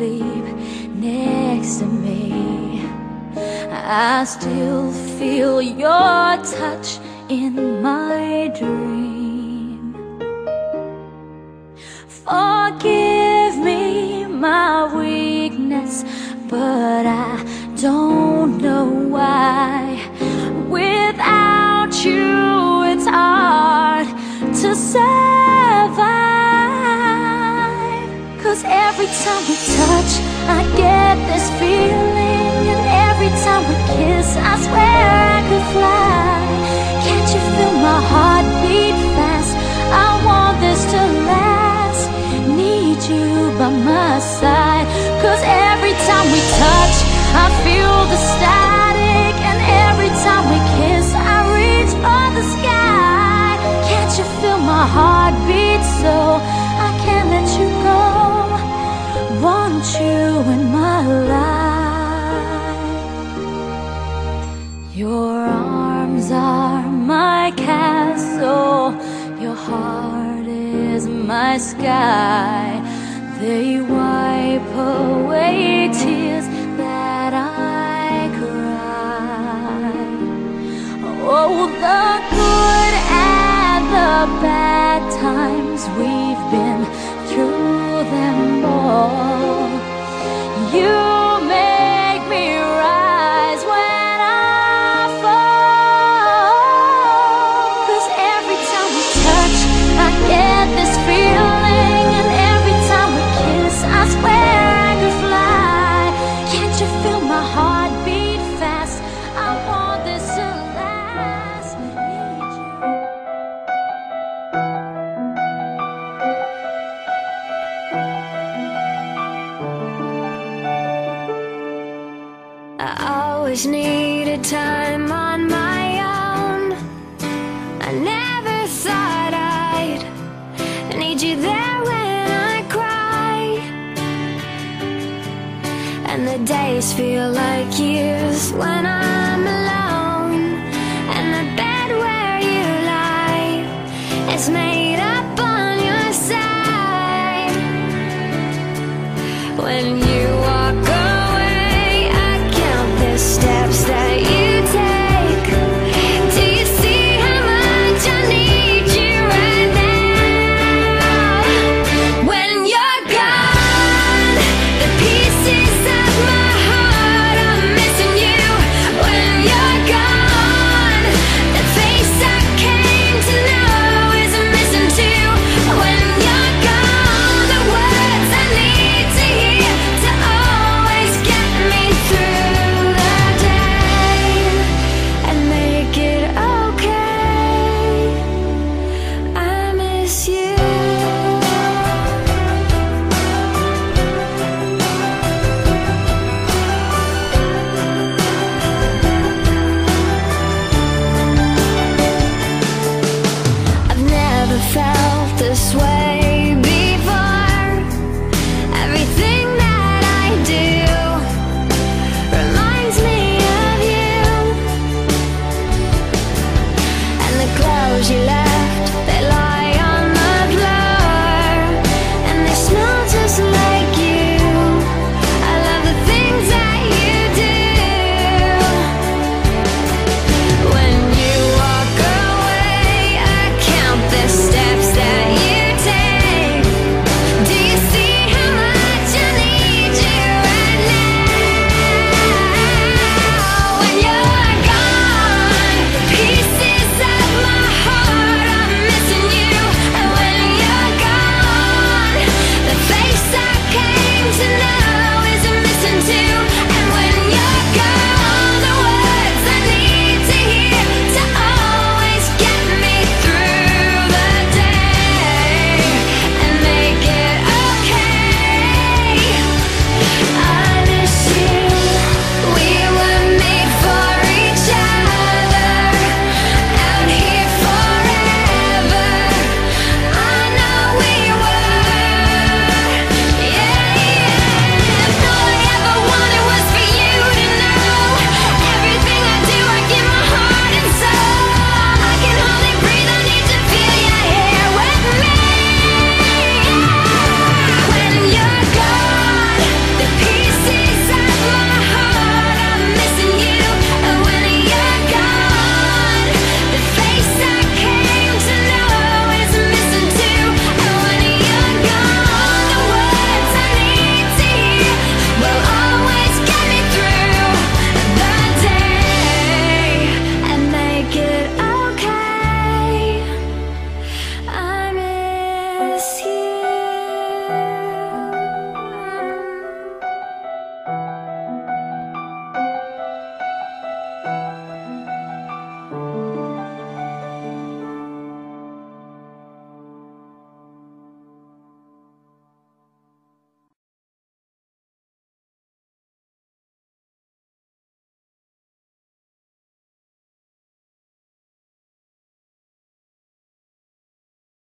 sleep next to me. I still feel your touch in my dream. Forgive me my weakness, but I time we touch, is my sky. They wipe away tears that I cry. Oh, the good and the bad times we've been through them all. You always needed time on my own. I never thought I'd need you there when I cry. And the days feel like years when I'm alone. And the bed where you lie is made up on your side. When you